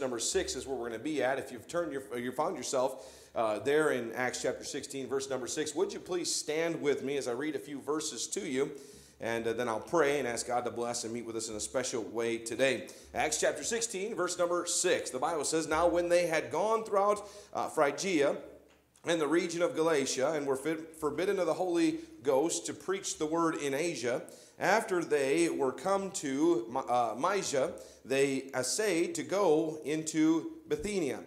number 6 is where we're going to be at. If you've turned your, you found yourself uh, there in Acts chapter 16, verse number 6, would you please stand with me as I read a few verses to you? And uh, then I'll pray and ask God to bless and meet with us in a special way today. Acts chapter 16, verse number 6. The Bible says, Now when they had gone throughout uh, Phrygia and the region of Galatia and were forbidden of the Holy Ghost to preach the word in Asia, after they were come to uh, Mysia, they essayed to go into Bithynia,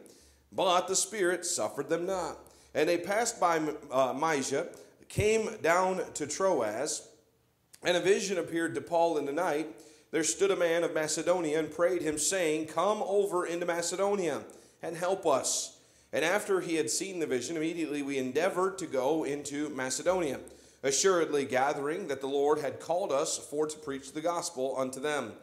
but the Spirit suffered them not. And they passed by uh, Mysia, came down to Troas, and a vision appeared to Paul in the night. There stood a man of Macedonia and prayed him, saying, Come over into Macedonia and help us. And after he had seen the vision, immediately we endeavored to go into Macedonia assuredly gathering that the Lord had called us for to preach the gospel unto them.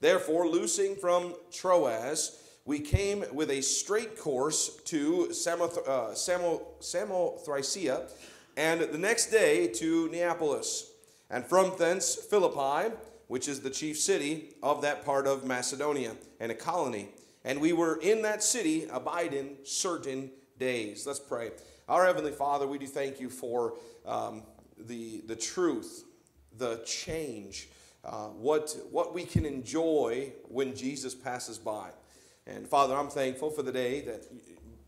Therefore, loosing from Troas, we came with a straight course to Samoth- uh, Samo- Samothracia, and the next day to Neapolis, and from thence Philippi, which is the chief city of that part of Macedonia, and a colony. And we were in that city abiding certain days. Let's pray. Our Heavenly Father, we do thank you for um, the, the truth, the change, uh, what, what we can enjoy when Jesus passes by. And Father, I'm thankful for the day that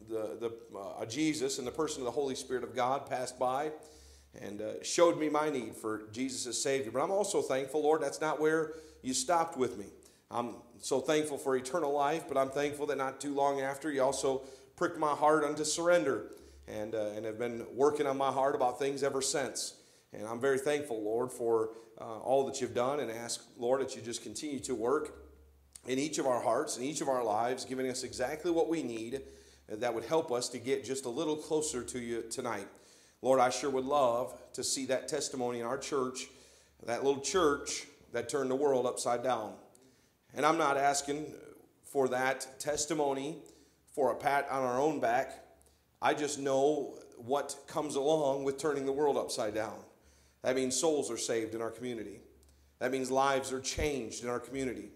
the, the, uh, Jesus and the person of the Holy Spirit of God passed by and uh, showed me my need for Jesus as Savior. But I'm also thankful, Lord, that's not where you stopped with me. I'm so thankful for eternal life, but I'm thankful that not too long after you also pricked my heart unto surrender and, uh, and have been working on my heart about things ever since. And I'm very thankful, Lord, for uh, all that you've done and ask, Lord, that you just continue to work in each of our hearts, in each of our lives, giving us exactly what we need that would help us to get just a little closer to you tonight. Lord, I sure would love to see that testimony in our church, that little church that turned the world upside down. And I'm not asking for that testimony for a pat on our own back. I just know what comes along with turning the world upside down. That means souls are saved in our community. That means lives are changed in our community.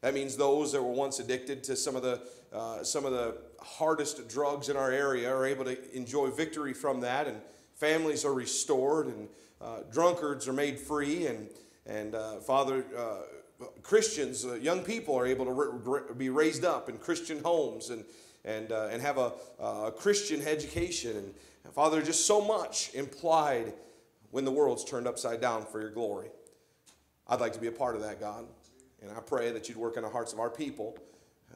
That means those that were once addicted to some of the, uh, some of the hardest drugs in our area are able to enjoy victory from that, and families are restored, and uh, drunkards are made free, and, and uh, Father, uh, Christians, uh, young people are able to re- be raised up in Christian homes and, and, uh, and have a, a Christian education. And Father, just so much implied when the world's turned upside down for your glory. I'd like to be a part of that, God. And I pray that you'd work in the hearts of our people,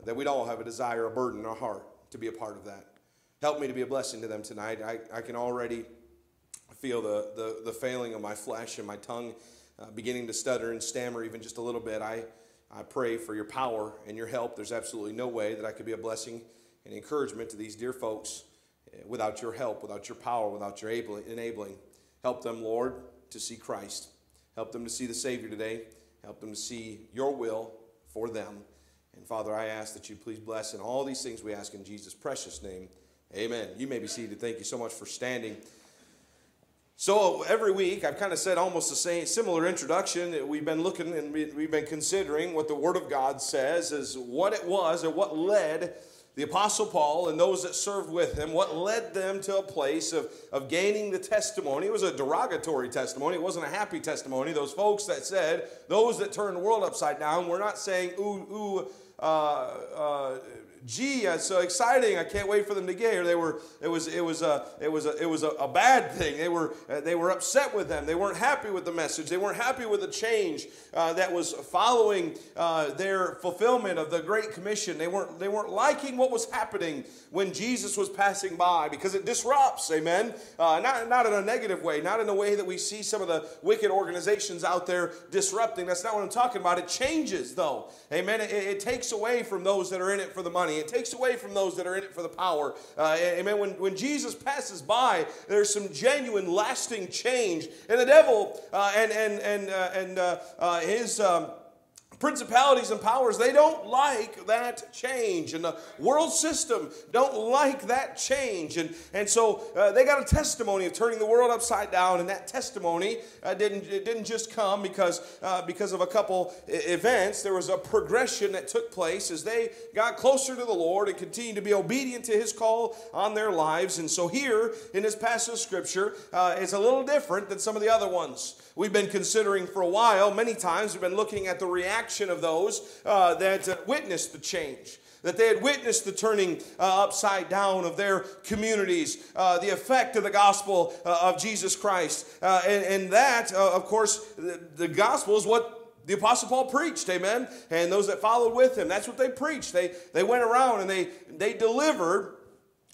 that we'd all have a desire, a burden in our heart to be a part of that. Help me to be a blessing to them tonight. I, I can already feel the, the, the failing of my flesh and my tongue uh, beginning to stutter and stammer even just a little bit. I, I pray for your power and your help. There's absolutely no way that I could be a blessing and encouragement to these dear folks uh, without your help, without your power, without your enabling. Help them, Lord, to see Christ. Help them to see the Savior today. Help them to see your will for them. And Father, I ask that you please bless in all these things we ask in Jesus' precious name. Amen. You may be seated. Thank you so much for standing. So every week, I've kind of said almost the same, similar introduction. We've been looking and we've been considering what the Word of God says is what it was or what led the Apostle Paul and those that served with him, what led them to a place of, of gaining the testimony. It was a derogatory testimony, it wasn't a happy testimony. Those folks that said, those that turned the world upside down, were not saying, ooh, ooh, uh, uh, gee, that's so exciting. I can't wait for them to get here. They were, it was, it was a, it was a, it was a, a bad thing. They were, uh, they were upset with them. They weren't happy with the message. They weren't happy with the change uh, that was following uh, their fulfillment of the Great Commission. They weren't, they weren't liking what was happening when Jesus was passing by because it disrupts, amen? Uh, not, not in a negative way, not in a way that we see some of the wicked organizations out there disrupting. That's not what I'm talking about. It changes, though, amen? It, it takes away from those that are in it for the money money. It takes away from those that are in it for the power. Uh, amen. When, when Jesus passes by, there's some genuine, lasting change. And the devil uh, and, and, and, uh, and uh, uh, his. Um, principalities and powers, they don't like that change. And the world system don't like that change. And, and so uh, they got a testimony of turning the world upside down. And that testimony uh, didn't, it didn't just come because, uh, because of a couple events. There was a progression that took place as they got closer to the Lord and continued to be obedient to his call on their lives. And so here in this passage of scripture uh, is a little different than some of the other ones we've been considering for a while. Many times we've been looking at the reaction of those uh, that uh, witnessed the change that they had witnessed the turning uh, upside down of their communities, uh, the effect of the gospel uh, of Jesus Christ. Uh, and, and, that, uh, of course, the, the, gospel is what the apostle paul preached amen and those that followed with him that's what they preached they, they went around and they, they delivered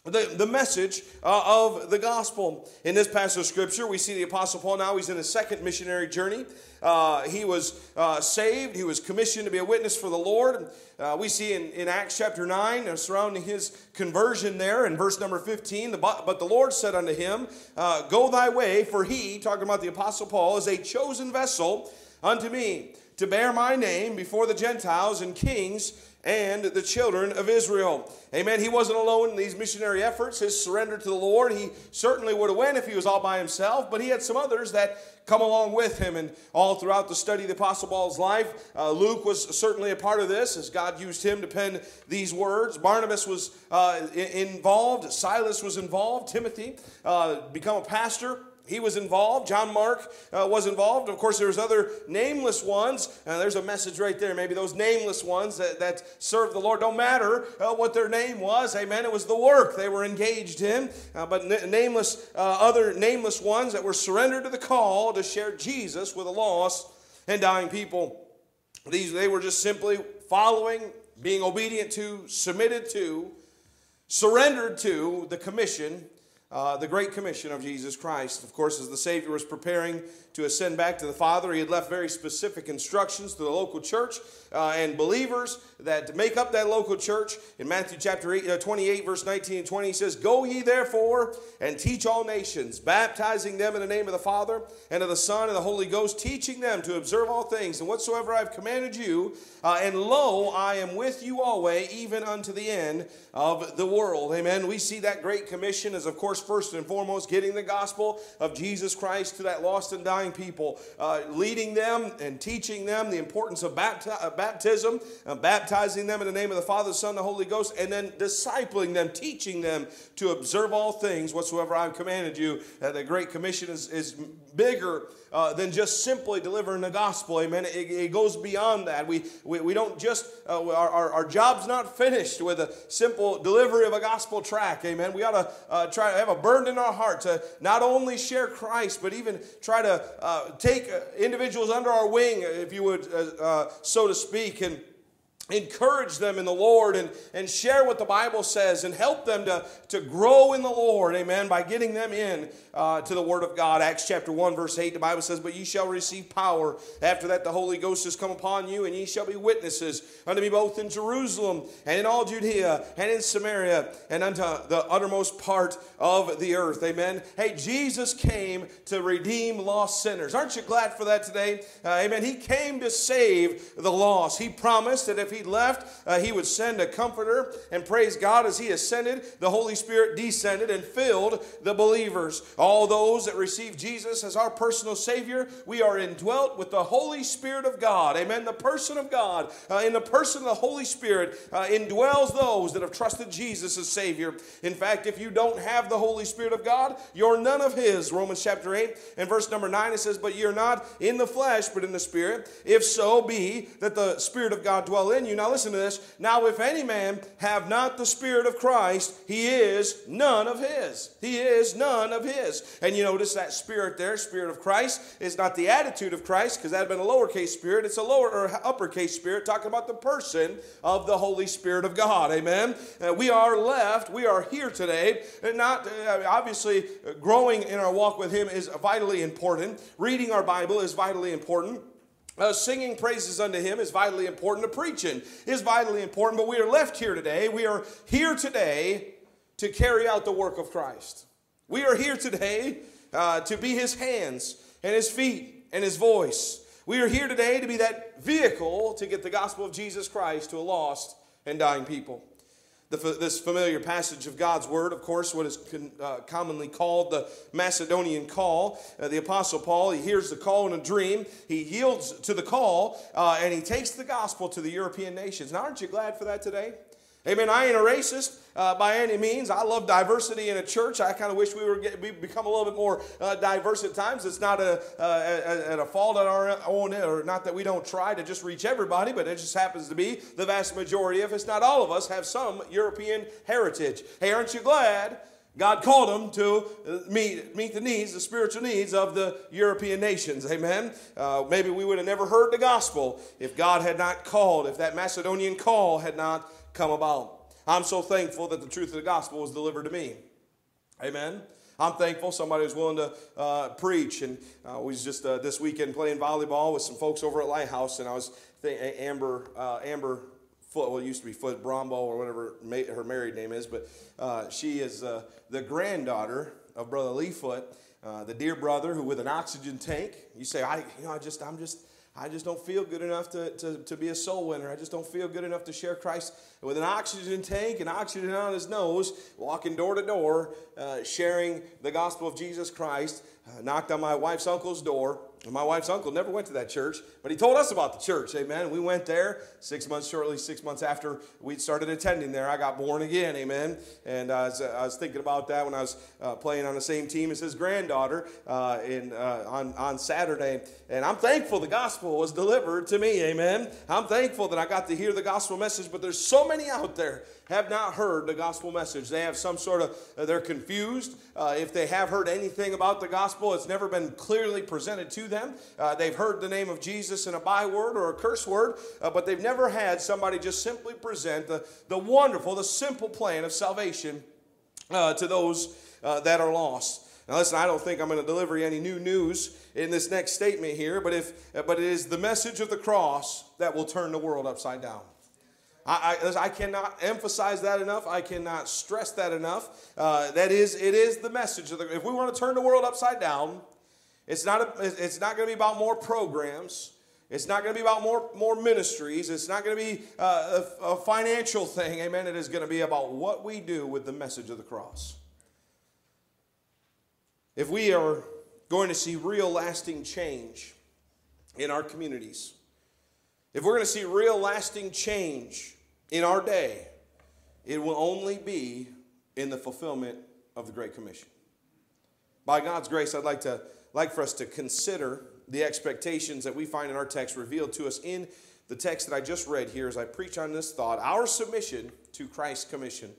the, the message uh, of the gospel. In this passage of scripture, we see the Apostle Paul now, he's in his second missionary journey. Uh, he was uh, saved, he was commissioned to be a witness for the Lord. Uh, we see in, in Acts chapter 9, uh, surrounding his conversion there, in verse number 15, the, but the Lord said unto him, uh, Go thy way, for he, talking about the Apostle Paul, is a chosen vessel unto me to bear my name before the Gentiles and kings and the children of Israel. Amen. He wasn't alone in these missionary efforts. His surrender to the Lord, he certainly would have went if he was all by himself, but he had some others that come along with him. And all throughout the study of the Apostle Paul's life, uh, Luke was certainly a part of this as God used him to pen these words. Barnabas was uh, involved, Silas was involved, Timothy uh, become a pastor he was involved. John Mark uh, was involved. Of course, there's other nameless ones. Uh, there's a message right there. Maybe those nameless ones that, that serve the Lord don't matter uh, what their name was. Amen. It was the work they were engaged in. Uh, but n- nameless, uh, other nameless ones that were surrendered to the call to share Jesus with a lost and dying people. These they were just simply following, being obedient to, submitted to, surrendered to the commission uh, the Great Commission of Jesus Christ. Of course, as the Savior was preparing to ascend back to the Father, he had left very specific instructions to the local church uh, and believers that make up that local church. In Matthew chapter eight, uh, 28, verse 19 and 20, he says, Go ye therefore and teach all nations, baptizing them in the name of the Father and of the Son and the Holy Ghost, teaching them to observe all things and whatsoever I have commanded you. Uh, and lo, I am with you always, even unto the end of the world. Amen. We see that great commission as, of course, first and foremost, getting the gospel of Jesus Christ to that lost and dying people, uh, leading them and teaching them the importance of bapti- uh, baptism, uh, baptizing them in the name of the Father, the Son, the Holy Ghost, and then discipling them, teaching them to observe all things whatsoever I've commanded you. the Great Commission is, is bigger uh, than just simply delivering the gospel. Amen. It, it goes beyond that. We, we, we don't just, uh, our, our, our, job's not finished with a simple delivery of a gospel track. Amen. We ought to uh, try to have a burden in our heart to not only share Christ, but even try to uh, take uh, individuals under our wing, if you would, uh, so to speak, and encourage them in the Lord and, and share what the Bible says and help them to, to grow in the Lord, amen, by getting them in uh, to the Word of God. Acts chapter 1, verse 8, the Bible says, But ye shall receive power. After that, the Holy Ghost is come upon you, and ye shall be witnesses unto me both in Jerusalem and in all Judea and in Samaria and unto the uttermost part of the earth, amen. Hey, Jesus came to redeem lost sinners. Aren't you glad for that today? Uh, amen. He came to save the lost. He promised that if he left, uh, he would send a comforter. And praise God, as he ascended, the Holy Spirit descended and filled the believers. All those that receive Jesus as our personal Savior, we are indwelt with the Holy Spirit of God. Amen. The person of God, uh, in the person of the Holy Spirit, uh, indwells those that have trusted Jesus as Savior. In fact, if you don't have the Holy Spirit of God, you're none of His. Romans chapter 8 and verse number 9, it says, But you're not in the flesh, but in the Spirit. If so be that the Spirit of God dwell in you. Now listen to this. Now, if any man have not the Spirit of Christ, he is none of his. He is none of his. And you notice that spirit there, Spirit of Christ, is not the attitude of Christ, because that had been a lowercase spirit. It's a lower or uppercase spirit, talking about the person of the Holy Spirit of God. Amen. Uh, we are left, we are here today, and not uh, obviously uh, growing in our walk with Him is vitally important. Reading our Bible is vitally important. Uh, singing praises unto him is vitally important. To preaching is vitally important. But we are left here today. We are here today to carry out the work of Christ. We are here today uh, to be his hands and his feet and his voice. We are here today to be that vehicle to get the gospel of Jesus Christ to a lost and dying people. The, this familiar passage of God's Word, of course, what is con, uh, commonly called the Macedonian call. Uh, the Apostle Paul, he hears the call in a dream, he yields to the call, uh, and he takes the gospel to the European nations. Now, aren't you glad for that today? Amen. I ain't a racist uh, by any means. I love diversity in a church. I kind of wish we were get, we become a little bit more uh, diverse at times. It's not a, uh, a, a, fault on our own, or not that we don't try to just reach everybody, but it just happens to be the vast majority, if it's not all of us, have some European heritage. Hey, aren't you glad? God called them to uh, meet, meet the needs, the spiritual needs of the European nations. Amen. Uh, maybe we would have never heard the gospel if God had not called, if that Macedonian call had not come about. I'm so thankful that the truth of the gospel was delivered to me. Amen. I'm thankful somebody was willing to uh, preach. And uh, was just uh, this weekend playing volleyball with some folks over at Lighthouse, and I was thinking Amber uh, Amber Foot, well, it used to be Foot Brombo or whatever her married name is, but uh, she is the granddaughter of Brother Lee Foot, the dear brother who with an oxygen tank. You say, I, you know, I just, I'm just I just don't feel good enough to, to, to be a soul winner. I just don't feel good enough to share Christ with an oxygen tank and oxygen on his nose, walking door to door, uh, sharing the gospel of Jesus Christ. Uh, knocked on my wife's uncle's door. My wife's uncle never went to that church, but he told us about the church. Amen. We went there six months shortly, six months after we started attending there. I got born again. Amen. And I, was, I, was, thinking about that when I was uh, playing on the same team as his granddaughter uh, in, uh, on, on Saturday. And I'm thankful the gospel was delivered to me. Amen. I'm thankful that I got to hear the gospel message, but there's so many out there have not heard the gospel message. They have some sort of, they're confused. Uh, if they have heard anything about the gospel, it's never been clearly presented to them. Uh, they've heard the name of Jesus in a byword or a curse word, uh, but they've never had somebody just simply present the, the wonderful, the simple plan of salvation uh, to those uh, that are lost. Now, listen, I don't think I'm going to deliver any new news in this next statement here, but, if, but it is the message of the cross that will turn the world upside down. I, I, I, cannot emphasize that enough. I cannot stress that enough. Uh, that is, it is the message. Of the, if we want to turn the world upside down, it's not, a, it's not going to be about more programs. It's not going to be about more, more ministries. It's not going to be uh, a, a financial thing. Amen. It is going to be about what we do with the message of the cross. If we are going to see real lasting change in our communities, if we're going to see real lasting change in our day, it will only be in the fulfillment of the Great Commission. By God's grace, I'd like to like for us to consider the expectations that we find in our text revealed to us in the text that I just read here as I preach on this thought, our submission to Christ's commission.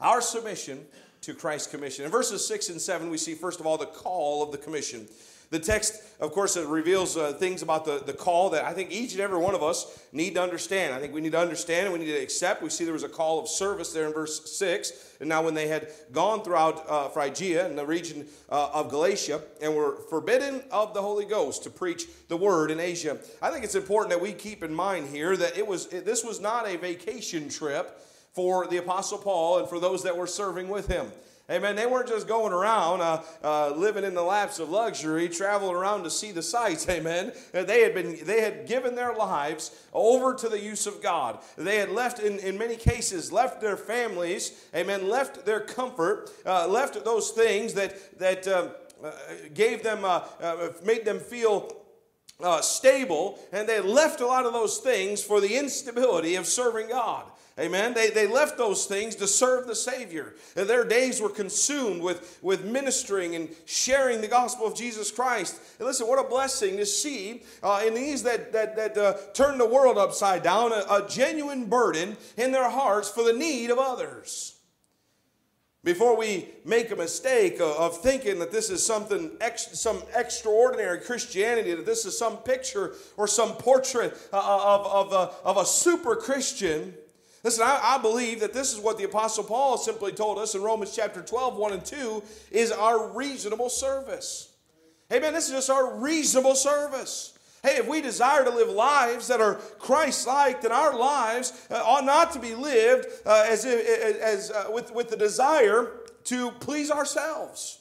Our submission to Christ's commission. In verses 6 and 7, we see, first of all, the call of the commission. The text, of course, it reveals uh, things about the, the call that I think each and every one of us need to understand. I think we need to understand and we need to accept. We see there was a call of service there in verse 6. And now, when they had gone throughout uh, Phrygia and the region uh, of Galatia and were forbidden of the Holy Ghost to preach the word in Asia, I think it's important that we keep in mind here that it was it, this was not a vacation trip for the Apostle Paul and for those that were serving with him. Amen. They weren't just going around uh, uh, living in the laps of luxury, traveling around to see the sights. Amen. Uh, they had been, they had given their lives over to the use of God. They had left, in, in many cases, left their families. Amen. Left their comfort, uh, left those things that that uh, uh, gave them, made them feel uh, stable, and they left a lot of those things for the instability of serving God. Amen. They, they left those things to serve the Savior. And Their days were consumed with, with ministering and sharing the gospel of Jesus Christ. And listen, what a blessing to see uh, in these that, that, that uh, turn the world upside down a, a genuine burden in their hearts for the need of others. Before we make a mistake of thinking that this is something, ex, some extraordinary Christianity, that this is some picture or some portrait uh, of, of, of, a, of a super Christian, Listen, I, I, believe that this is what the Apostle Paul simply told us in Romans chapter 12, 1 and 2, is our reasonable service. Amen. This is just our reasonable service. Hey, if we desire to live lives that are Christ like, then our lives uh, ought not to be lived uh, as, if, as uh, with, with the desire to please ourselves.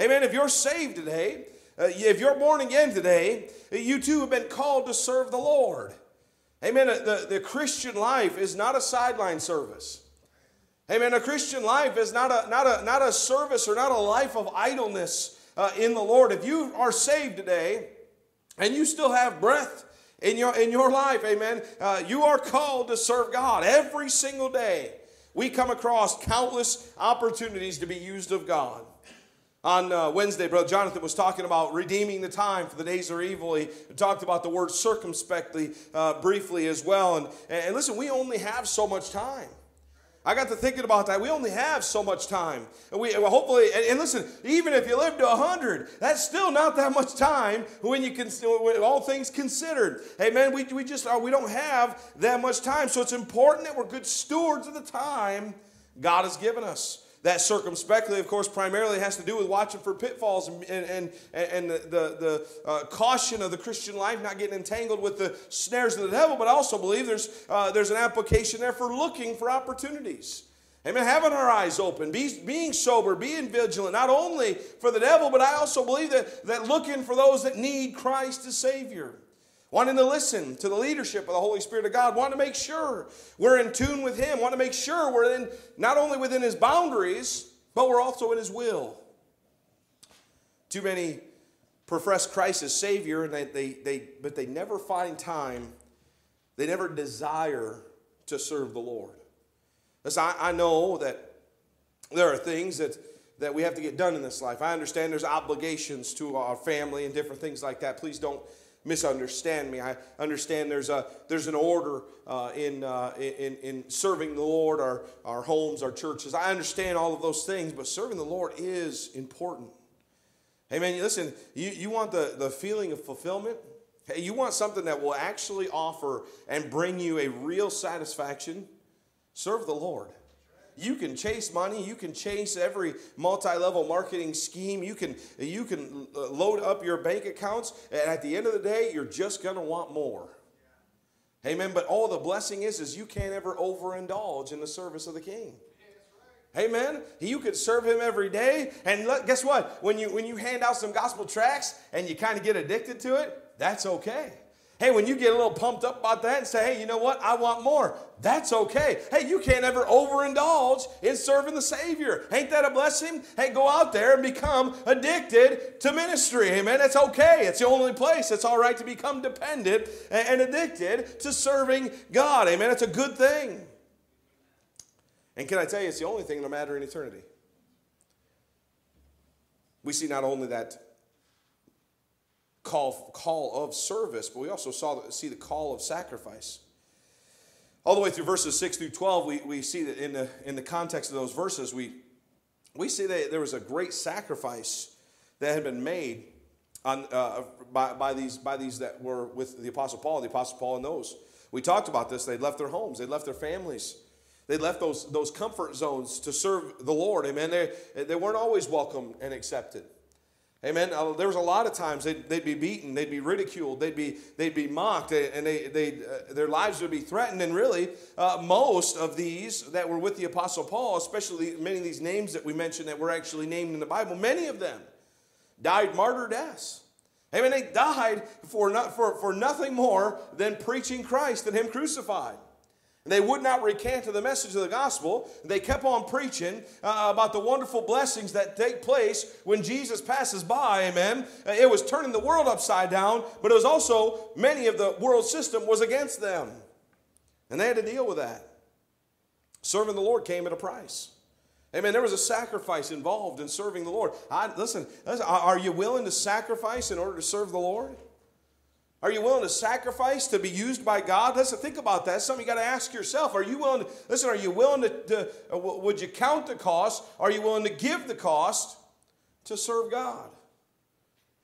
Amen. If you're saved today, Uh, if you're born again today, you too have been called to serve the Lord. Amen. The, the Christian life is not a sideline service. Amen. A Christian life is not a, not a, not a service or not a life of idleness uh, in the Lord. If you are saved today and you still have breath in your, in your life, amen, uh, you are called to serve God every single day. We come across countless opportunities to be used of God. On uh, Wednesday, Brother Jonathan was talking about redeeming the time for the days are evil. He talked about the word circumspectly uh, briefly as well. And, and listen, we only have so much time. I got to thinking about that. We only have so much time. And we hopefully, and, and, listen, even if you live to 100, that's still not that much time when you can, when all things considered. Hey, man, we, we just are, we don't have that much time. So it's important that we're good stewards of the time God has given us. That circumspectly, of course, primarily has to do with watching for pitfalls and, and, and the, the, the uh, caution of the Christian life, not getting entangled with the snares of the devil. But I also believe there's, uh, there's an application there for looking for opportunities. Amen. Having our eyes open, be, being sober, being vigilant, not only for the devil, but I also believe that, that looking for those that need Christ as Savior wanting to listen to the leadership of the Holy Spirit of God, wanting to make sure we're in tune with Him, want to make sure we're in not only within His boundaries, but we're also in His will. Too many profess Christ as Savior, and they, they, they, but they never find time, they never desire to serve the Lord. Listen, I, I know that there are things that, that we have to get done in this life. I understand there's obligations to our family and different things like that. Please don't misunderstand me. I understand there's, a, there's an order uh, in, uh, in, in serving the Lord, our, our homes, our churches. I understand all of those things, but serving the Lord is important. Hey, man, listen, you, you want the, the feeling of fulfillment? Hey, you want something that will actually offer and bring you a real satisfaction? Serve the Lord. You can chase money. You can chase every multi-level marketing scheme. You can, you can load up your bank accounts. And at the end of the day, you're just to want more. Amen. But all the blessing is, is you can't ever overindulge in the service of the King. Amen. You could serve him every day. And look, guess what? When you, when you hand out some gospel tracts and you kind of get addicted to it, that's okay. Hey, when you get a little pumped up about that and say, hey, you know what? I want more. That's okay. Hey, you can't ever overindulge in serving the Savior. Ain't that a blessing? Hey, go out there and become addicted to ministry. Amen. That's okay. It's the only place it's all right to become dependent and addicted to serving God. Amen. It's a good thing. And can I tell you, it's the only thing no matter in eternity. We see not only that call, call of service, but we also saw, see the call of sacrifice. All the way through verses 6 through 12, we, we see that in the, in the context of those verses, we, we see that there was a great sacrifice that had been made on, uh, by, by, these, by these that were with the Apostle Paul, the Apostle Paul and those. We talked about this. They'd left their homes, they'd left their families. They left those, those comfort zones to serve the Lord. Amen. They, they weren't always welcome and accepted. Amen. Uh, there was a lot of times they'd, they'd, be beaten, they'd be ridiculed, they'd be, they'd be mocked, and they, they, uh, their lives would be threatened. And really, uh, most of these that were with the Apostle Paul, especially many of these names that we mentioned that were actually named in the Bible, many of them died martyr deaths. Amen. They died for, not, for, for nothing more than preaching Christ and Him crucified. They would not recant to the message of the gospel. They kept on preaching uh, about the wonderful blessings that take place when Jesus passes by, amen. Uh, it was turning the world upside down, but it was also many of the world system was against them. And they had to deal with that. Serving the Lord came at a price. Amen. There was a sacrifice involved in serving the Lord. I, listen, listen, are you willing to sacrifice in order to serve the Lord? Are you willing to sacrifice to be used by God? Listen, think about that. Something you got to ask yourself. Are you willing to, listen, are you willing to, to uh, would you count the cost? Are you willing to give the cost to serve God?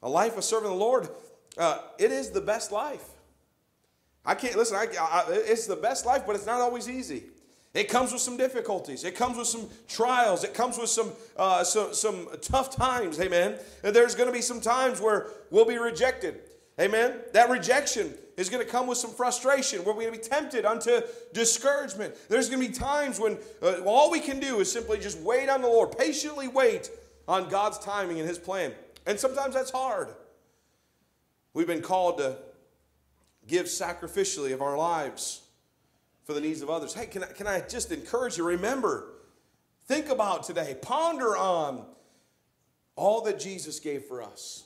A life of serving the Lord, uh, it is the best life. I can't, listen, I, I, it's the best life, but it's not always easy. It comes with some difficulties. It comes with some trials. It comes with some, uh, some, some tough times, amen. And there's going to be some times where we'll be rejected. Amen. That rejection is going to come with some frustration. We're going to be tempted unto discouragement. There's going to be times when uh, all we can do is simply just wait on the Lord, patiently wait on God's timing and His plan. And sometimes that's hard. We've been called to give sacrificially of our lives for the needs of others. Hey, can I, can I just encourage you? Remember, think about today, ponder on all that Jesus gave for us.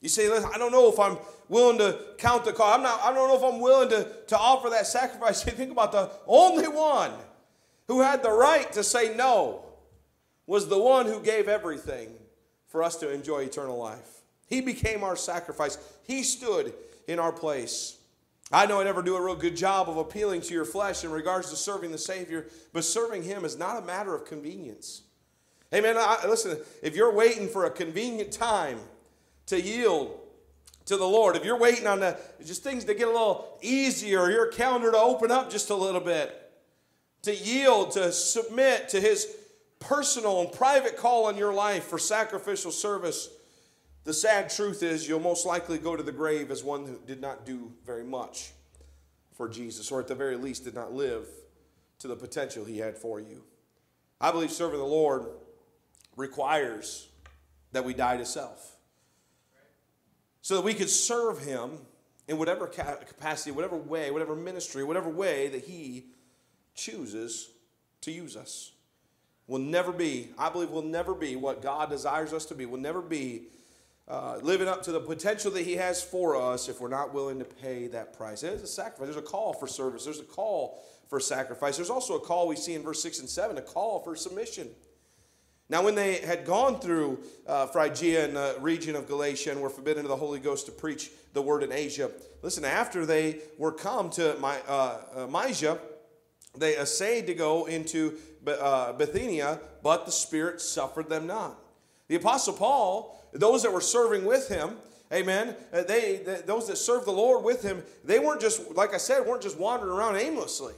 You say, Listen, I don't know if I'm willing to count the cost. I'm not, I don't know if I'm willing to, to offer that sacrifice. You think about the only one who had the right to say no was the one who gave everything for us to enjoy eternal life. He became our sacrifice. He stood in our place. I know I never do a real good job of appealing to your flesh in regards to serving the Savior, but serving Him is not a matter of convenience. Hey, man, listen, if you're waiting for a convenient time to yield to the Lord, if you're waiting on the, just things to get a little easier, your calendar to open up just a little bit, to yield, to submit to His personal and private call on your life for sacrificial service, the sad truth is you'll most likely go to the grave as one who did not do very much for Jesus, or at the very least did not live to the potential he had for you. I believe serving the Lord requires that we die to self so that we could serve him in whatever capacity, whatever way, whatever ministry, whatever way that he chooses to use us. Will never be, I believe, will never be what God desires us to be, will never be uh, living up to the potential that He has for us if we're not willing to pay that price. It is a sacrifice. There's a call for service, there's a call for sacrifice. There's also a call we see in verse 6 and 7 a call for submission. Now, when they had gone through uh, Phrygia and the region of Galatia and were forbidden to the Holy Ghost to preach the word in Asia, listen, after they were come to my, uh, uh, Mysia, they essayed to go into uh, Bithynia, but the Spirit suffered them not. The Apostle Paul, those that were serving with him, Amen. Uh, they, they, those that served the Lord with him, they weren't just, like I said, weren't just wandering around aimlessly.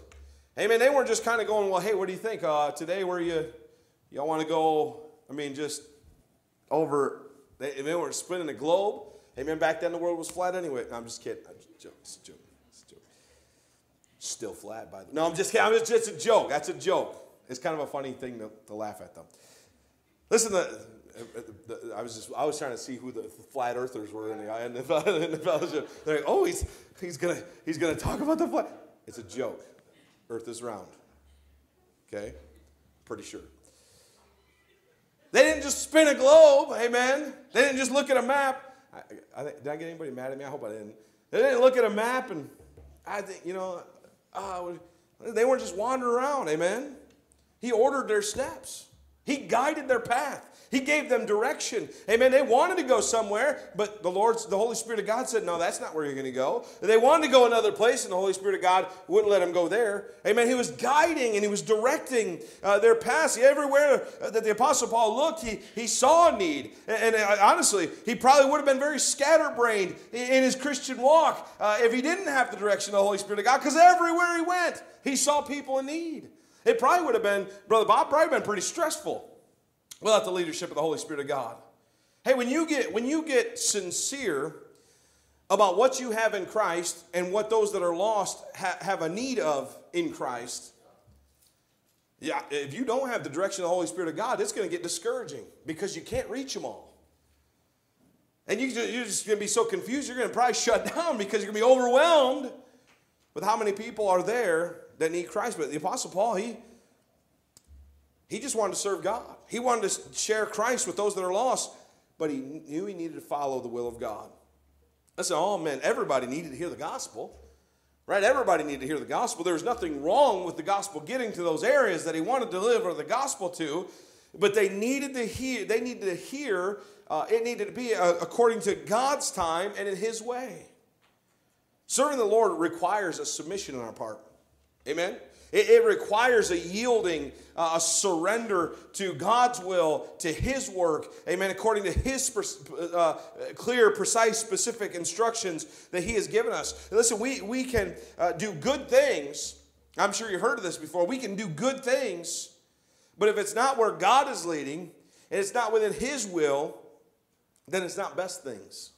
Amen. They weren't just kind of going, well, hey, what do you think? Uh, today, where you, y'all want to go? I mean, just over. They, they weren't spinning the globe. Amen. Back then, the world was flat anyway. No, I'm just kidding. I'm just joking. Joking. Joking. Still flat, by the way. No, I'm just kidding. It's just a joke. That's a joke. It's kind of a funny thing to, to laugh at, though. Listen, I was just I was trying to see who the flat earthers were in the in the, in the fellowship. They're like, oh, he's he's gonna he's gonna talk about the flat. It's a joke. Earth is round. Okay, pretty sure. They didn't just spin a globe, amen. They didn't just look at a map. I, I, did I get anybody mad at me? I hope I didn't. They didn't look at a map and I think you know, uh, they weren't just wandering around, amen. He ordered their steps, He guided their path. He gave them direction. Amen. They wanted to go somewhere, but the Lord's the Holy Spirit of God said, No, that's not where you're going to go. They wanted to go another place, and the Holy Spirit of God wouldn't let them go there. Amen. He was guiding and he was directing uh, their paths. Everywhere that the Apostle Paul looked, he, he saw a need. And, and uh, honestly, he probably would have been very scatterbrained in his Christian walk uh, if he didn't have the direction of the Holy Spirit of God, because everywhere he went, he saw people in need. It probably would have been, Brother Bob, probably been pretty stressful without the leadership of the Holy Spirit of God. Hey, when you get when you get sincere about what you have in Christ and what those that are lost ha- have a need of in Christ, yeah, if you don't have the direction of the Holy Spirit of God, it's going to get discouraging because you can't reach them all. And you, you're just going to be so confused, you're going to probably shut down because you're going to be overwhelmed with how many people are there that need Christ. But the Apostle Paul, he, he just wanted to serve God. He wanted to share Christ with those that are lost, but he knew he needed to follow the will of God. I said, oh man, everybody needed to hear the gospel. Right? Everybody needed to hear the gospel. There was nothing wrong with the gospel getting to those areas that he wanted to deliver the gospel to, but they needed to hear, they needed to hear, uh, it needed to be uh, according to God's time and in his way. Serving the Lord requires a submission on our part. Amen? It, it requires a yielding, uh, a surrender to God's will, to His work, amen, according to His uh, clear, precise, specific instructions that He has given us. Listen, we, we can uh, do good things. I'm sure you've heard of this before. We can do good things, but if it's not where God is leading and it's not within His will, then it's not best things.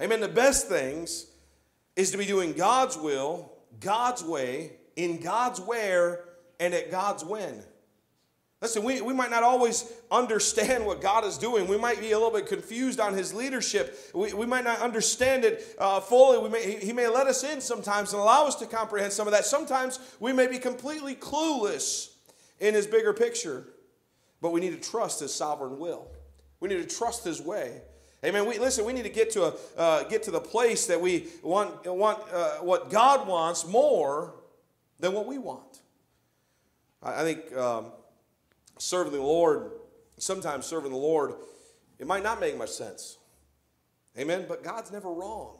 Amen. The best things is to be doing God's will, God's way, in God's where, and at God's when. Listen, we, we might not always understand what God is doing. We might be a little bit confused on His leadership. We, we might not understand it uh, fully. We may, he, may let us in sometimes and allow us to comprehend some of that. Sometimes we may be completely clueless in His bigger picture, but we need to trust His sovereign will. We need to trust His way. Amen. We, listen, we need to get to, a, uh, get to the place that we want, want uh, what God wants more than what we want. I, I think. Um, serving the Lord, sometimes serving the Lord, it might not make much sense. Amen? But God's never wrong.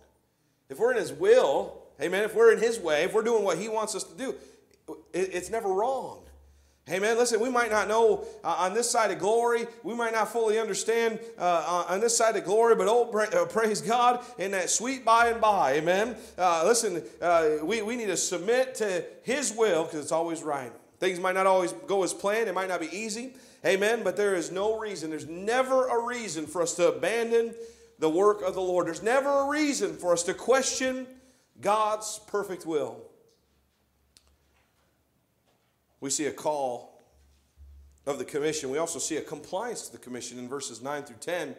If we're in His will, amen, if we're in His way, if we're doing what He wants us to do, it's never wrong. Amen. Listen, we might not know uh, on this side of glory. We might not fully understand uh, on this side of glory, but oh, pra- uh, praise God in that sweet by and by. Amen. Uh, listen, uh, we, we need to submit to His will because it's always right. Things might not always go as planned, it might not be easy. Amen. But there is no reason, there's never a reason for us to abandon the work of the Lord. There's never a reason for us to question God's perfect will. We see a call of the commission. We also see a compliance to the commission in verses 9 through 10.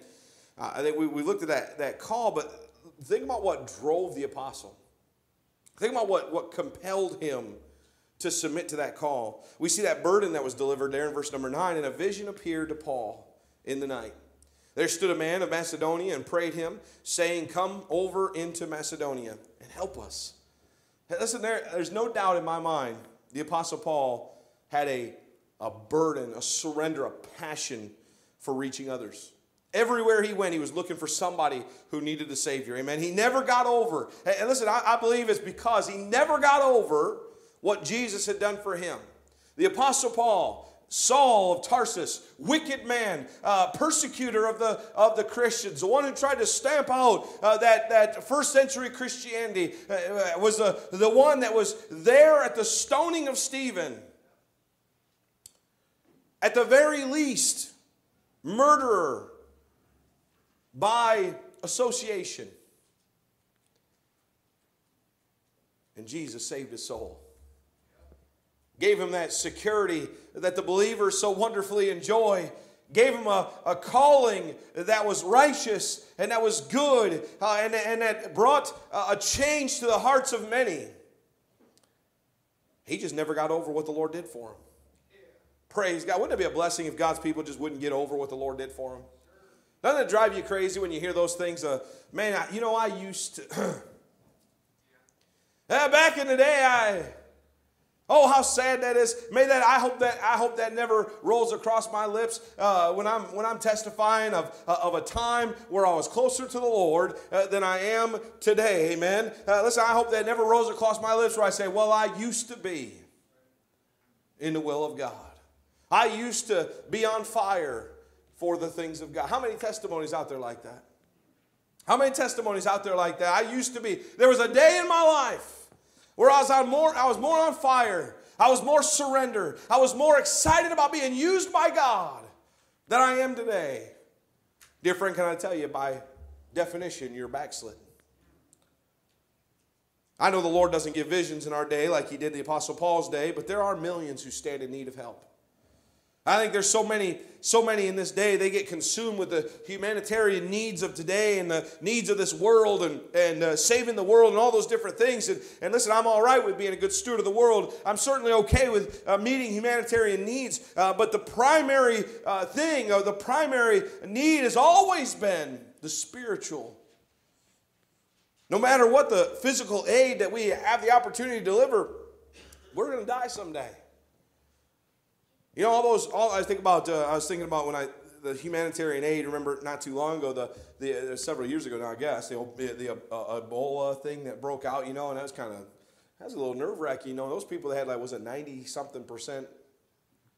Uh, I think we, we looked at that, that call, but think about what drove the apostle. Think about what, what compelled him to submit to that call. We see that burden that was delivered there in verse number 9, and a vision appeared to Paul in the night. There stood a man of Macedonia and prayed him, saying, Come over into Macedonia and help us. Listen, there, there's no doubt in my mind the Apostle Paul had a, a burden, a surrender, a passion for reaching others. Everywhere he went, he was looking for somebody who needed a Savior. Amen. He never got over. And listen, I, I believe it's because he never got over what Jesus had done for him. The Apostle Paul, Saul of Tarsus, wicked man, uh, persecutor of the, of the Christians, the one who tried to stamp out uh, that, that first century Christianity, uh, uh was the, the one that was there at the stoning of Stephen. At the very least, murderer by association. And Jesus saved his soul gave him that security that the believers so wonderfully enjoy gave him a, a calling that was righteous and that was good uh, and, and that brought a change to the hearts of many. He just never got over what the Lord did for him. Praise God. Wouldn't it be a blessing if God's people just wouldn't get over what the Lord did for them? Doesn't it drive you crazy when you hear those things? Uh, man, I, you know, I used to. uh, back in the day, I. Oh, how sad that is! May that I hope that I hope that never rolls across my lips uh, when I'm when I'm testifying of uh, of a time where I was closer to the Lord uh, than I am today. Amen. Uh, listen, I hope that never rolls across my lips where I say, "Well, I used to be in the will of God. I used to be on fire for the things of God." How many testimonies out there like that? How many testimonies out there like that? I used to be. There was a day in my life where I was on more, I was more on fire. I was more surrendered. I was more excited about being used by God than I am today. Dear friend, can I tell you, by definition, you're backslidden. I know the Lord doesn't give visions in our day like He did the Apostle Paul's day, but there are millions who stand in need of help. I think there's so many, so many in this day, they get consumed with the humanitarian needs of today and the needs of this world and, and uh, saving the world and all those different things. And, and listen, I'm all right with being a good steward of the world. I'm certainly okay with uh, meeting humanitarian needs. Uh, but the primary uh, thing, or the primary need has always been the spiritual. No matter what the physical aid that we have the opportunity to deliver, we're going to die someday. You know, all those, all I think about, uh, I was thinking about when I, the humanitarian aid, remember not too long ago, the, the uh, several years ago now, I guess, the, the uh, Ebola thing that broke out, you know, and that was kind of, that was a little nerve wracking, you know. Those people that had, like, was it 90 something percent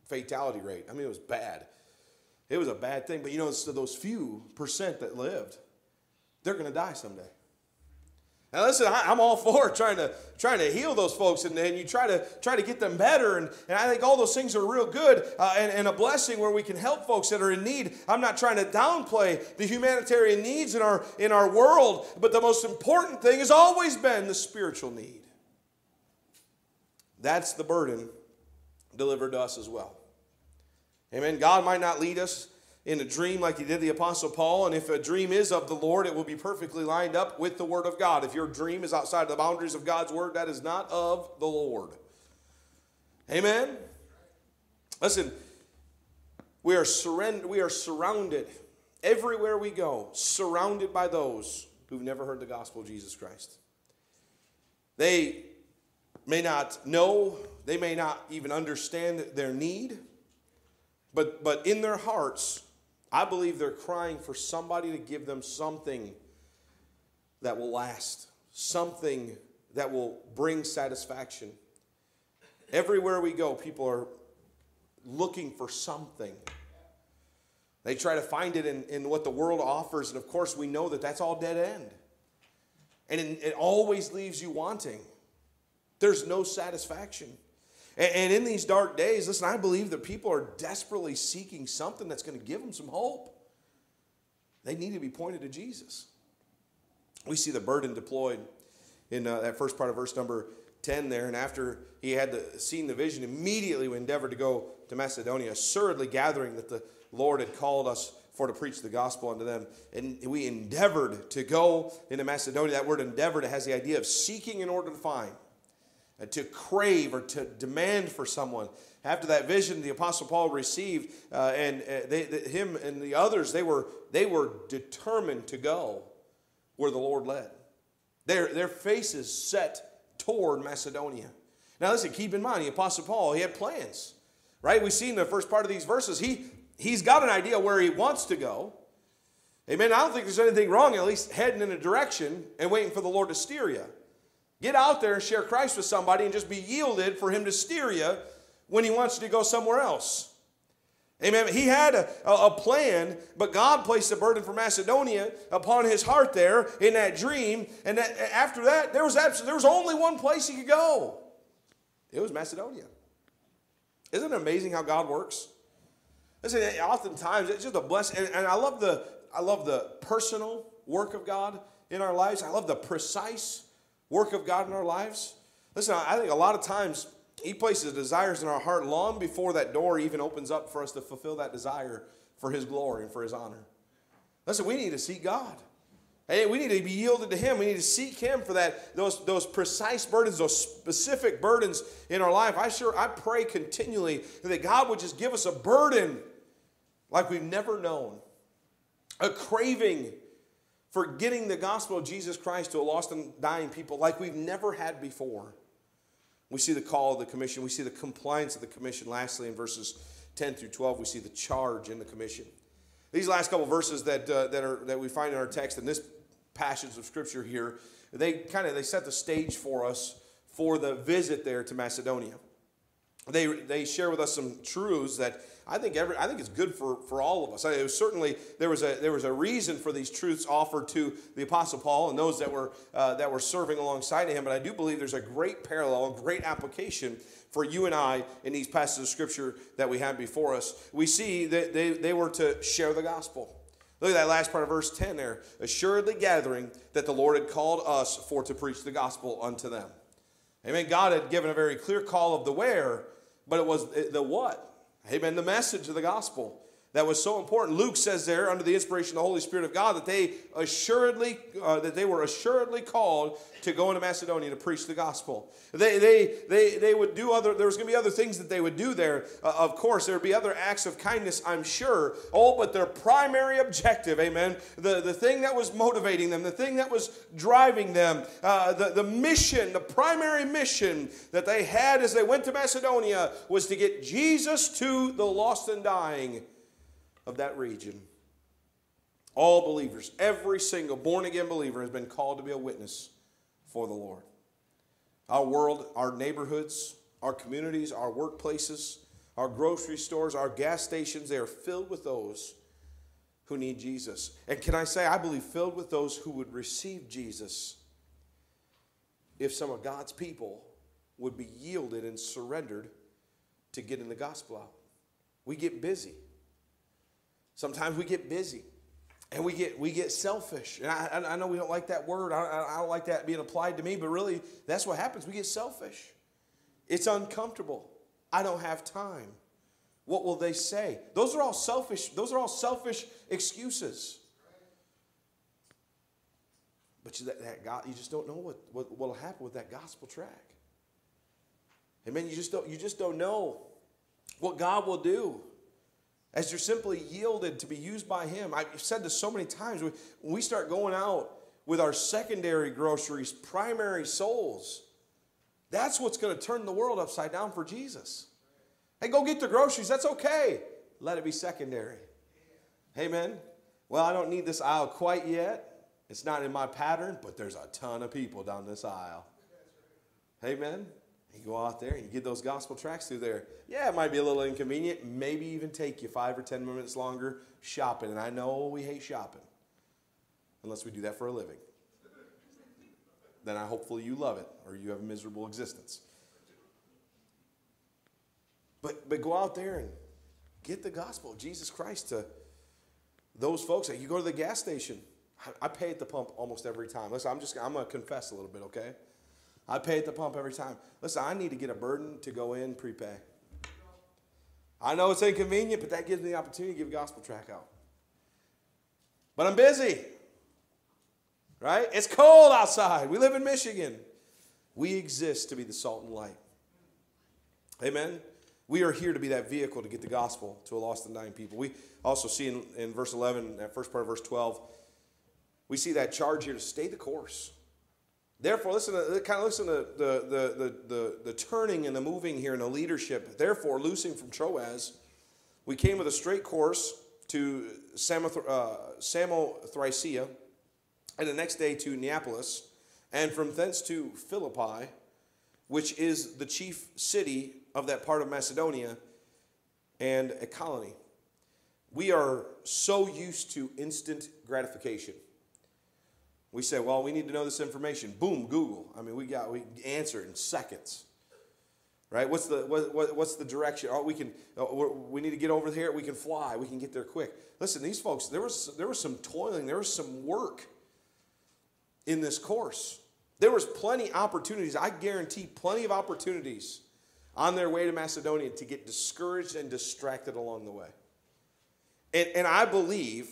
fatality rate? I mean, it was bad. It was a bad thing, but you know, so those few percent that lived, they're going to die someday. Now listen, I, am all for trying to trying to heal those folks, and, you try to try to get them better, and, and I think all those things are real good uh, and, and a blessing where we can help folks that are in need. I'm not trying to downplay the humanitarian needs in our in our world, but the most important thing has always been the spiritual need. That's the burden delivered to us as well. Amen. God might not lead us in a dream like he did the Apostle Paul, and if a dream is of the Lord, it will be perfectly lined up with the Word of God. If your dream is outside the boundaries of God's Word, that is not of the Lord. Amen. Listen, we are surrend- we are surrounded everywhere we go, surrounded by those who've never heard the gospel of Jesus Christ. They may not know, they may not even understand their need, but, but in their hearts, I believe they're crying for somebody to give them something that will last, something that will bring satisfaction. Everywhere we go, people are looking for something. They try to find it in, in what the world offers, and of course, we know that that's all dead end. And it, it always leaves you wanting. There's no satisfaction. And, in these dark days, listen, I believe that people are desperately seeking something that's going to give them some hope. They need to be pointed to Jesus. We see the burden deployed in uh, that first part of verse number 10 there. And after he had the, seen the vision, immediately we endeavored to go to Macedonia, assuredly gathering that the Lord had called us for to preach the gospel unto them. And we endeavored to go into Macedonia. That word endeavored has the idea of seeking in order to find, to crave or to demand for someone. After that vision, the Apostle Paul received, uh, and uh, they, the, him and the others, they were, they were determined to go where the Lord led. Their, their faces set toward Macedonia. Now, listen, keep in mind, the Apostle Paul, he had plans, right? We see in the first part of these verses, he, he's got an idea where he wants to go. Amen. I don't think there's anything wrong, at least heading in a direction and waiting for the Lord to steer you. Get out there and share Christ with somebody and just be yielded for him to steer you when he wants you to go somewhere else. Amen. He had a, a, plan, but God placed a burden for Macedonia upon his heart there in that dream. And that, after that, there was, absolutely, there was only one place he could go. It was Macedonia. Isn't it amazing how God works? Listen, oftentimes it's just a blessing. And, and I love the I love the personal work of God in our lives. I love the precise work of God in our lives. Listen, I think a lot of times he places desires in our heart long before that door even opens up for us to fulfill that desire for His glory and for His honor. Listen, we need to seek God. Hey, we need to be yielded to Him. We need to seek Him for that, those, those precise burdens, those specific burdens in our life. I sure I pray continually that God would just give us a burden like we've never known, a craving for getting the gospel of Jesus Christ to a lost and dying people like we've never had before. We see the call of the commission. We see the compliance of the commission. Lastly, in verses 10 through 12, we see the charge in the commission. These last couple verses that, uh, that, are, that we find in our text in this passage of scripture here, they kind of they set the stage for us for the visit there to Macedonia. They, they share with us some truths that I think every I think it's good for, for all of us. I, it was certainly there was a there was a reason for these truths offered to the Apostle Paul and those that were uh, that were serving alongside of him. But I do believe there's a great parallel, a great application for you and I in these passages of scripture that we have before us. We see that they, they were to share the gospel. Look at that last part of verse 10 there. Assuredly gathering that the Lord had called us for to preach the gospel unto them. Amen. God had given a very clear call of the where, but it was the what. Amen. The message of the gospel that was so important. Luke says there, under the inspiration of the Holy Spirit of God, that they assuredly uh, that they were assuredly called to go into Macedonia to preach the gospel. They they they, they would do other. There was going to be other things that they would do there. Uh, of course, there would be other acts of kindness, I'm sure. Oh, but their primary objective, Amen. The the thing that was motivating them, the thing that was driving them, uh, the the mission, the primary mission that they had as they went to Macedonia was to get Jesus to the lost and dying of that region. All believers, every single born again believer has been called to be a witness for the Lord. Our world, our neighborhoods, our communities, our workplaces, our grocery stores, our gas stations, they are filled with those who need Jesus. And can I say, I believe filled with those who would receive Jesus if some of God's people would be yielded and surrendered to getting the gospel out. We get busy. Sometimes we get busy and we get we get selfish. And I, I know we don't like that word. I, I don't like that being applied to me, but really that's what happens. We get selfish. It's uncomfortable. I don't have time. What will they say? Those are all selfish, those are all selfish excuses. But you, that, that God, you just don't know what, what will happen with that gospel track. Amen. You just don't, you just don't know what God will do as you're simply yielded to be used by Him. I've said this so many times. When we start going out with our secondary groceries, primary souls, that's what's going to turn the world upside down for Jesus. Hey, go get the groceries. That's okay. Let it be secondary. Amen. Well, I don't need this aisle quite yet. It's not in my pattern, but there's a ton of people down this aisle. Amen. You go out there and you get those gospel tracks through there. Yeah, it might be a little inconvenient, maybe even take you five or ten minutes longer shopping. And I know we hate shopping, unless we do that for a living. Then I hopefully you love it or you have a miserable existence. But but go out there and get the gospel of Jesus Christ to those folks. that You go to the gas station. I pay at the pump almost every time. Listen, I'm just I'm gonna confess a little bit, okay? I pay at the pump every time. Listen, I need to get a burden to go in prepay. I know it's inconvenient, but that gives me the opportunity to give a gospel track out. But I'm busy. Right? It's cold outside. We live in Michigan. We exist to be the salt and light. Amen. We are here to be that vehicle to get the gospel to a lost and dying people. We also see in, in verse 11, that first part of verse 12, we see that charge here to stay the course. Therefore, listen to kind of listen to the, the, the, the, the turning and the moving here in the leadership. Therefore, loosing from Troas, we came with a straight course to uh, Samothracia, and the next day to Neapolis, and from thence to Philippi, which is the chief city of that part of Macedonia and a colony. We are so used to instant gratification. We say, well, we need to know this information. Boom, Google. I mean, we got we answer in seconds. Right? What's the what, what, what's the direction? Oh, we can oh, we need to get over here. We can fly. We can get there quick. Listen, these folks, there was there was some toiling. There was some work in this course. There was plenty opportunities. I guarantee plenty of opportunities on their way to Macedonia to get discouraged and distracted along the way. And, and I believe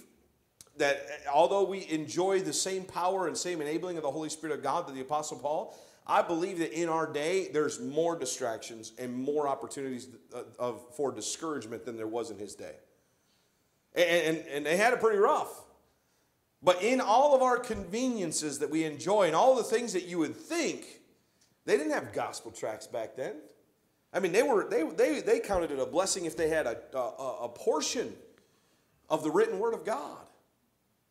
that eh, although we enjoy the same power and same enabling of the Holy Spirit of God that the Apostle Paul, I believe that in our day there's more distractions and more opportunities uh, of, for discouragement than there was in his day. And, and, and they had it pretty rough. But in all of our conveniences that we enjoy and all the things that you would think, they didn't have gospel tracks back then. I mean, they were they they, they counted it a blessing if they had a, a, a portion of the written word of God.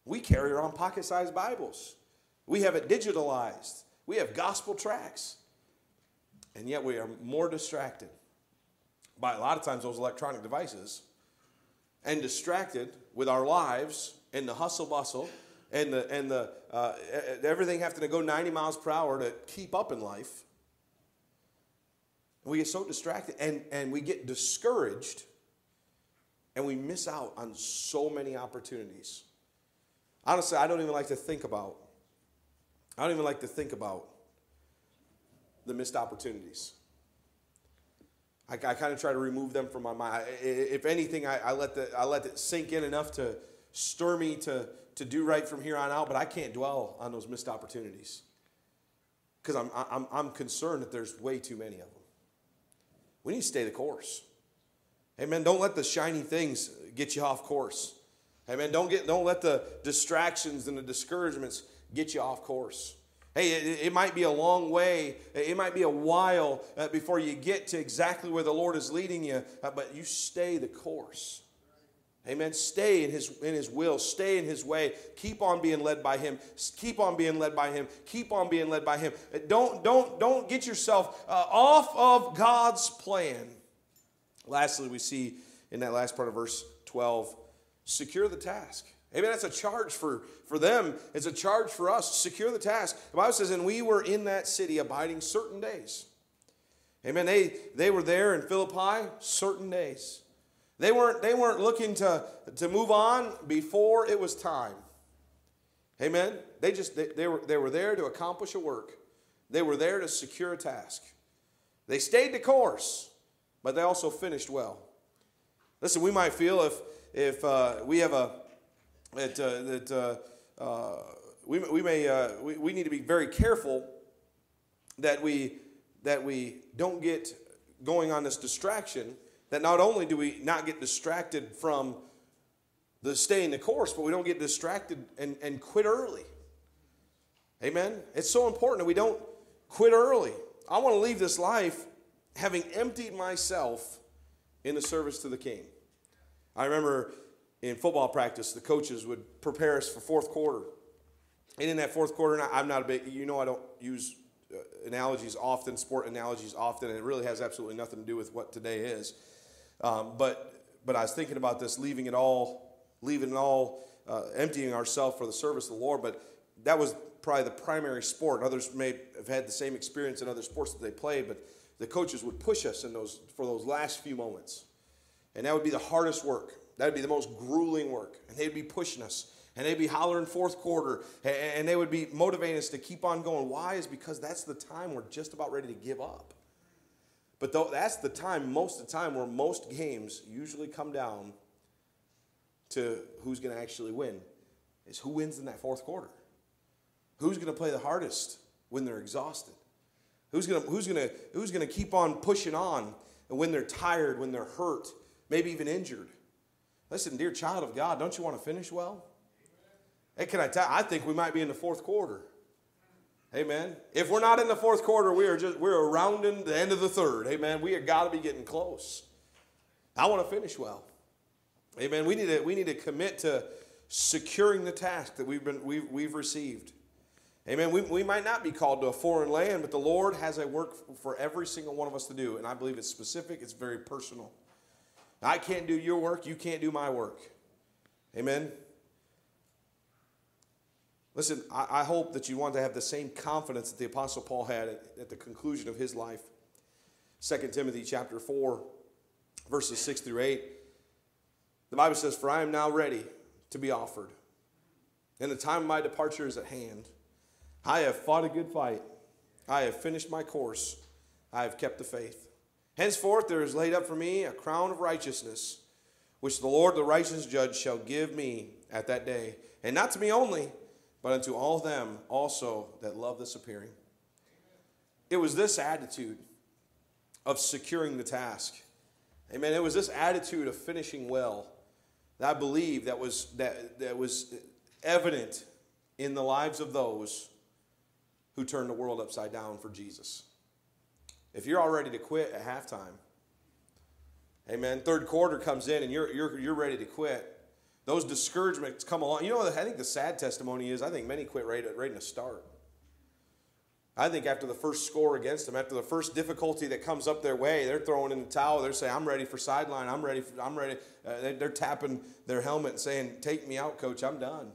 We carry around pocket sized Bibles. We have it digitalized. We have gospel tracks. And yet we are more distracted by a lot of times those electronic devices and distracted with our lives and the hustle bustle and the, and the uh, everything having to go 90 miles per hour to keep up in life. We get so distracted and, and we get discouraged and we miss out on so many opportunities Honestly, I don't even like to think about. I don't even like to think about the missed opportunities. I, I kind of try to remove them from my mind. If anything, I, I, let the, I let it sink in enough to stir me to, to do right from here on out, but I can't dwell on those missed opportunities because I'm, I'm, I'm concerned that there's way too many of them. We need to stay the course. Amen. Don't let the shiny things get you off course. Amen. Don't get don't let the distractions and the discouragements get you off course. Hey, it, it might be a long way. It might be a while uh, before you get to exactly where the Lord is leading you, uh, but you stay the course. Amen. Stay in his in his will. Stay in his way. Keep on being led by him. Keep on being led by him. Keep on being led by him. Uh, don't don't don't get yourself uh, off of God's plan. Lastly, we see in that last part of verse 12 secure the task. Amen. That's a charge for, for them. It's a charge for us. Secure the task. The Bible says, and we were in that city abiding certain days. Amen. They, they were there in Philippi certain days. They weren't, they weren't looking to, to move on before it was time. Amen. They just they, they, were, they were there to accomplish a work. They were there to secure a task. They stayed the course, but they also finished well. Listen, we might feel if if uh, we have a that uh, that uh, uh, we, we may uh, we, we need to be very careful that we that we don't get going on this distraction that not only do we not get distracted from the staying the course but we don't get distracted and, and quit early. Amen? It's so important that we don't quit early. I want to leave this life having emptied myself in the service to the king i remember in football practice the coaches would prepare us for fourth quarter and in that fourth quarter i'm not a big you know i don't use uh, analogies often, sport analogies often, and it really has absolutely nothing to do with what today is. Um, but but I was thinking about this, leaving it all, leaving it all, uh, emptying ourselves for the service of the Lord. But that was probably the primary sport. Others may have had the same experience in other sports that they played, but the coaches would push us in those for those last few moments, and that would be the hardest work. That would be the most grueling work, and they'd be pushing us and they'd be hollering fourth quarter and they would be motivating us to keep on going. Why? Is because that's the time we're just about ready to give up. But though that's the time, most of the time, where most games usually come down to who's going to actually win, is who wins in that fourth quarter. Who's going to play the hardest when they're exhausted? Who's going to, who's going to, who's going to keep on pushing on when they're tired, when they're hurt, maybe even injured? Listen, dear child of God, don't you want to finish well? Hey, can I tell? I think we might be in the fourth quarter. Amen. If we're not in the fourth quarter, we are just we're rounding the end of the third. Amen. We have got to be getting close. I want to finish well. Amen. We need to we need to commit to securing the task that we've been we've, we've received. Amen. We, we might not be called to a foreign land, but the Lord has a work for every single one of us to do, and I believe it's specific. It's very personal. I can't do your work. You can't do my work. Amen. Listen, I, I, hope that you want to have the same confidence that the Apostle Paul had at, at the conclusion of his life. 2 Timothy chapter 4, verses 6 through 8. The Bible says, For I am now ready to be offered, and the time of my departure is at hand. I have fought a good fight. I have finished my course. I have kept the faith. Henceforth there is laid up for me a crown of righteousness, which the Lord, the righteous judge, shall give me at that day. And not to me only, but unto all them also that love this appearing. It was this attitude of securing the task. Amen. It was this attitude of finishing well that I believe that was, that, that was evident in the lives of those who turned the world upside down for Jesus. If you're all ready to quit at halftime, amen, third quarter comes in and you're, you're, you're ready to quit, those discouragements come along. You know, I think the sad testimony is I think many quit right, right in the start. I think after the first score against them, after the first difficulty that comes up their way, they're throwing in the towel. They're saying, "I'm ready for sideline. I'm ready. For, I'm ready." Uh, they're tapping their helmet and saying, "Take me out, coach. I'm done."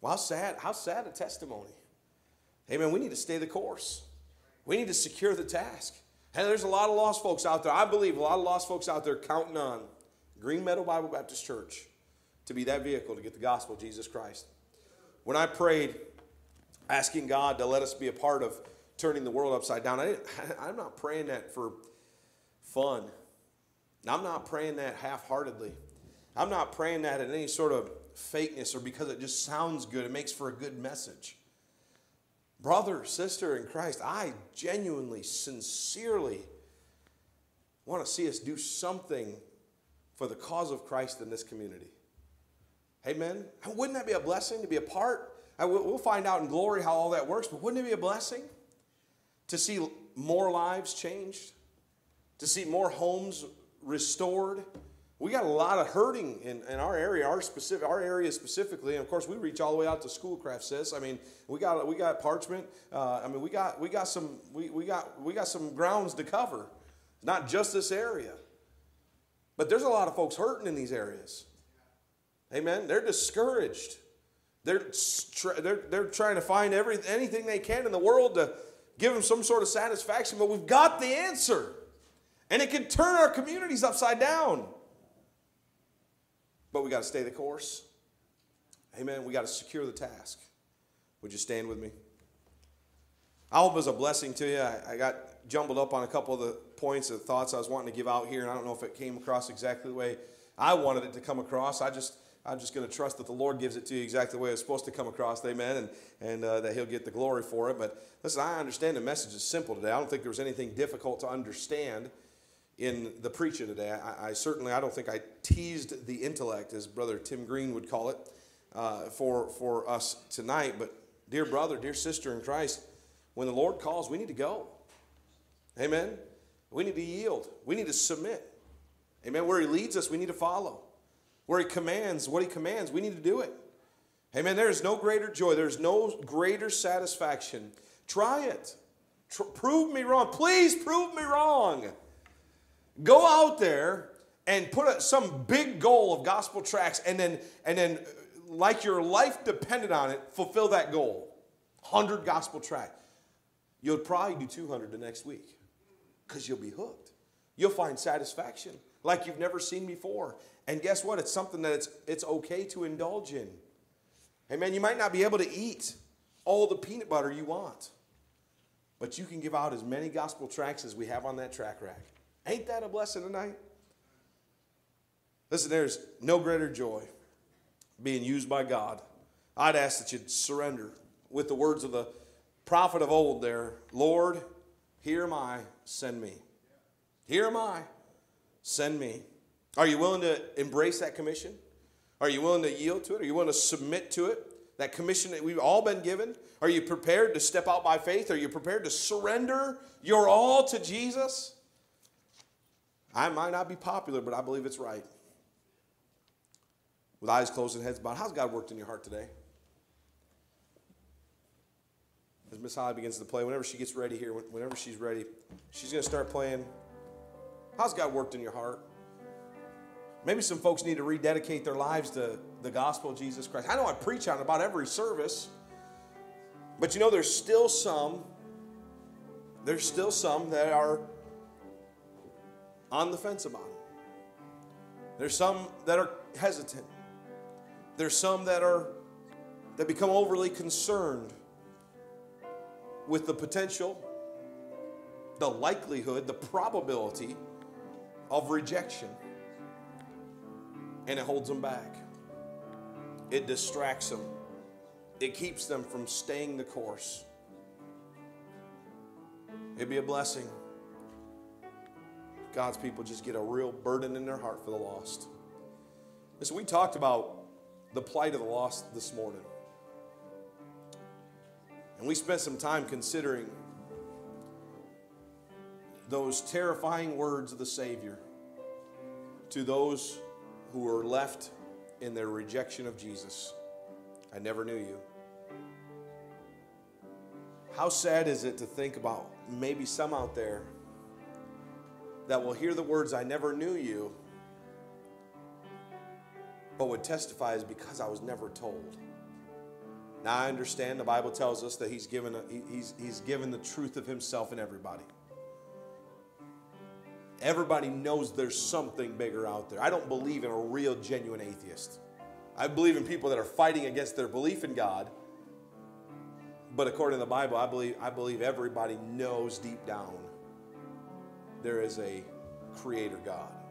Well, how sad! How sad a testimony. Hey, man, we need to stay the course. We need to secure the task. And there's a lot of lost folks out there. I believe a lot of lost folks out there counting on Green Meadow Bible Baptist Church to be that vehicle to get the gospel of Jesus Christ. When I prayed, asking God to let us be a part of turning the world upside down, I I'm not praying that for fun. I'm not praying that half heartedly. I'm not praying that in any sort of fakeness or because it just sounds good. It makes for a good message. Brother, sister in Christ, I genuinely, sincerely want to see us do something for the cause of Christ in this community. Amen. Wouldn't that be a blessing to be a part? We'll find out in glory how all that works, but wouldn't it be a blessing to see more lives changed? To see more homes restored? We got a lot of hurting in, in our area, our specific our area specifically, and of course we reach all the way out to Schoolcraft, sis. I mean, we got we got parchment. Uh, I mean, we got we got some we, we got we got some grounds to cover, not just this area. But there's a lot of folks hurting in these areas. Amen. They're discouraged. They're, they're, they're trying to find every, anything they can in the world to give them some sort of satisfaction, but we've got the answer. And it can turn our communities upside down. But we got to stay the course. Amen. We got to secure the task. Would you stand with me? I hope it was a blessing to you. I, I got jumbled up on a couple of the points of thoughts I was wanting to give out here, and I don't know if it came across exactly the way I wanted it to come across. I just I'm just going to trust that the Lord gives it to you exactly the way it's supposed to come across, amen, and, and uh, that He'll get the glory for it. But listen, I understand the message is simple today. I don't think there was anything difficult to understand in the preaching today. I, I certainly, I don't think I teased the intellect, as Brother Tim Green would call it, uh, for, for us tonight. But dear brother, dear sister in Christ, when the Lord calls, we need to go. Amen. We need to yield. We need to submit. Amen. Where He leads us, we need to follow. Where He commands, what He commands, we need to do it. Amen. There is no greater joy, there's no greater satisfaction. Try it. Tr- prove me wrong. Please prove me wrong. Go out there and put a, some big goal of gospel tracks and then, and then, uh, like your life depended on it, fulfill that goal. 100 gospel tracts. You'll probably do 200 the next week because you'll be hooked. You'll find satisfaction like you've never seen before. And guess what? It's something that it's, it's okay to indulge in. Hey, man, you might not be able to eat all the peanut butter you want, but you can give out as many gospel tracks as we have on that track rack. Ain't that a blessing tonight? Listen, there's no greater joy being used by God. I'd ask that you'd surrender with the words of the prophet of old there Lord, here am I, send me. Here am I, send me. Are you willing to embrace that commission? Are you willing to yield to it? Are you willing to submit to it? That commission that we've all been given? Are you prepared to step out by faith? Are you prepared to surrender your all to Jesus? I might not be popular, but I believe it's right. With eyes closed and heads bowed, how's God worked in your heart today? As Miss Holly begins to play, whenever she gets ready here, whenever she's ready, she's going to start playing. How's God worked in your heart? Maybe some folks need to rededicate their lives to the gospel of Jesus Christ. I know I preach on about every service, but you know, there's still some, there's still some that are on the fence about it. There's some that are hesitant. There's some that are that become overly concerned with the potential, the likelihood, the probability of rejection. And it holds them back. It distracts them. It keeps them from staying the course. It'd be a blessing God's people just get a real burden in their heart for the lost. And so we talked about the plight of the lost this morning. And we spent some time considering those terrifying words of the Savior to those who were left in their rejection of Jesus. I never knew you. How sad is it to think about maybe some out there that will hear the words, I never knew you, but would testify is because I was never told. Now I understand the Bible tells us that he's given, he's, he's given the truth of himself in everybody. Everybody knows there's something bigger out there. I don't believe in a real, genuine atheist. I believe in people that are fighting against their belief in God. But according to the Bible, I believe, I believe everybody knows deep down there is a creator God.